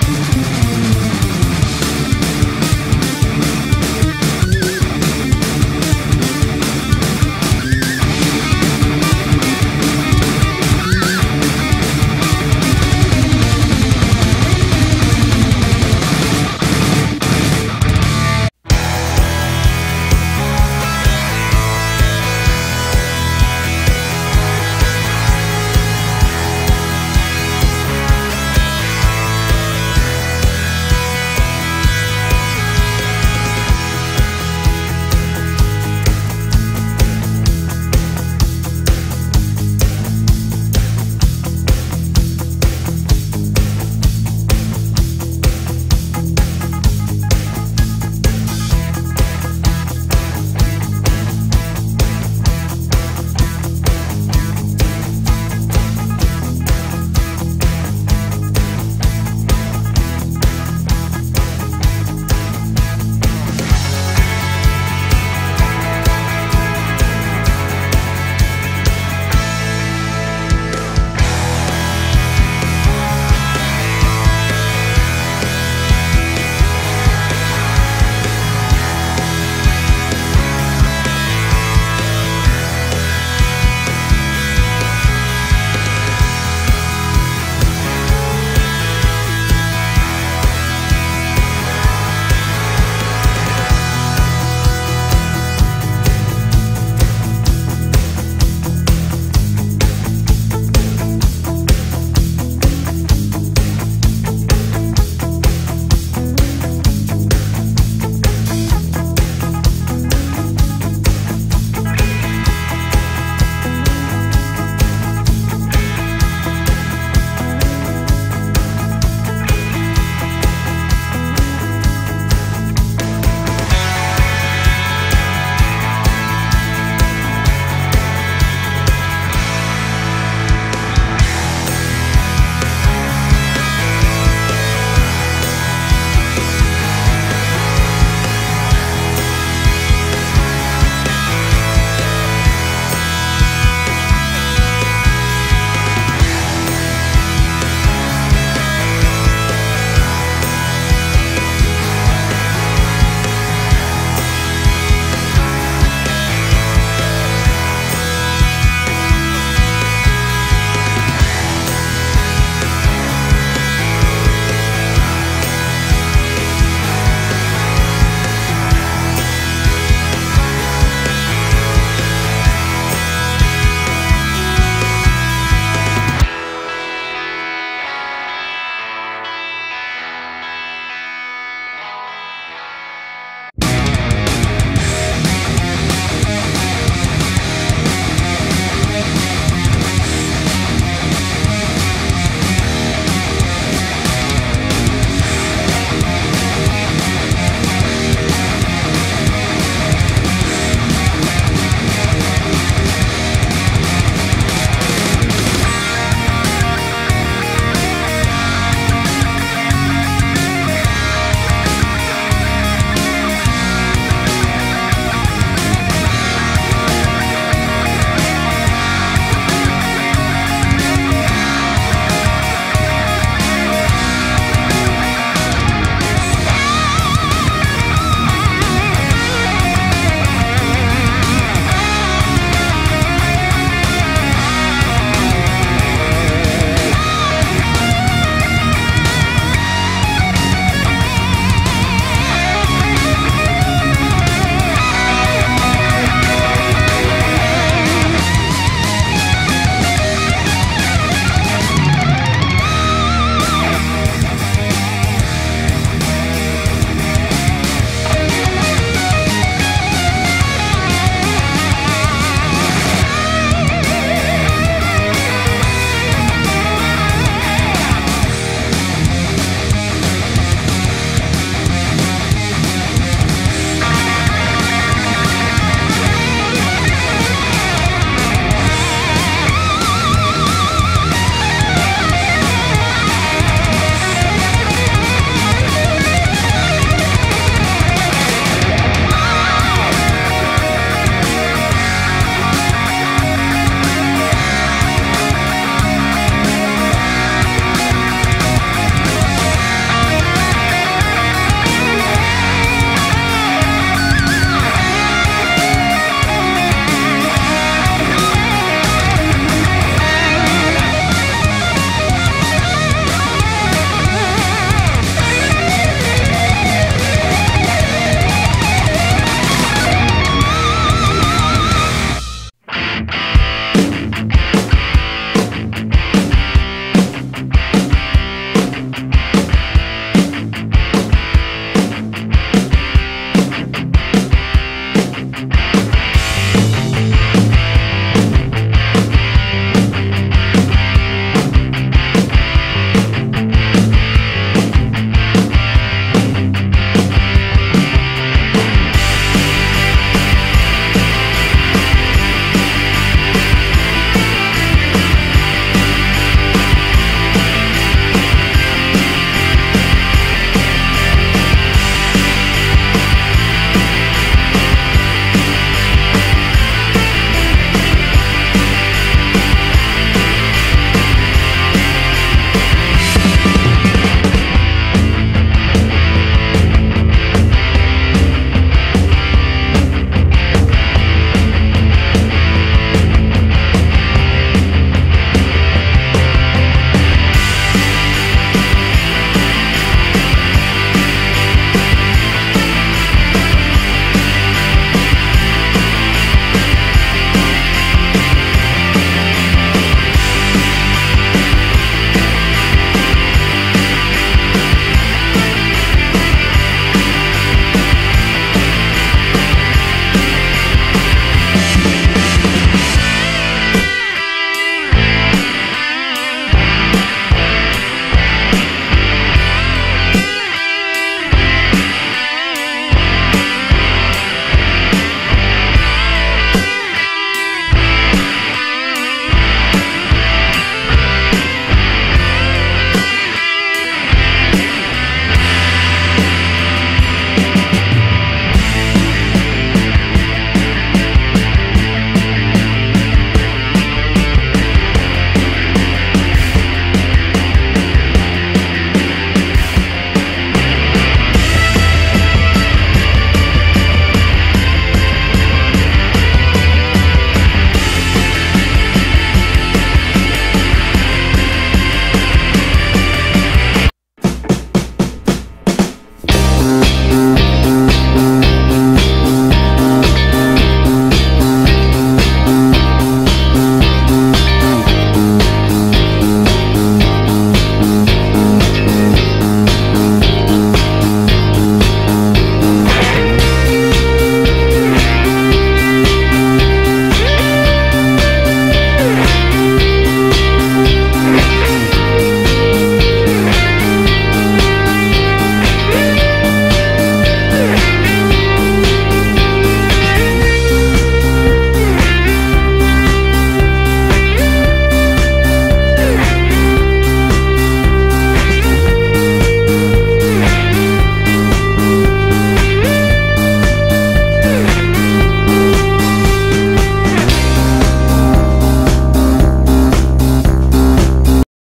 Thank you.